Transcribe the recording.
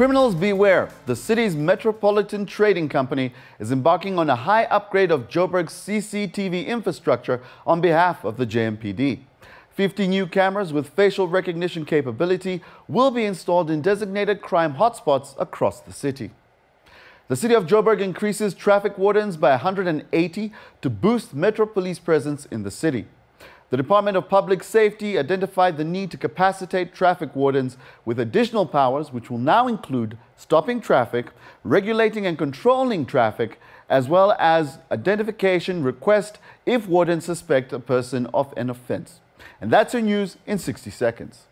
Criminals beware. The city's Metropolitan Trading Company is embarking on a high upgrade of Joburg's CCTV infrastructure on behalf of the JMPD. 50 new cameras with facial recognition capability will be installed in designated crime hotspots across the city. The city of Joburg increases traffic wardens by 180 to boost Metro Police presence in the city. The Department of Public Safety identified the need to capacitate traffic wardens with additional powers, which will now include stopping traffic, regulating and controlling traffic, as well as identification request if wardens suspect a person of an offense. And that's your news in 60 seconds.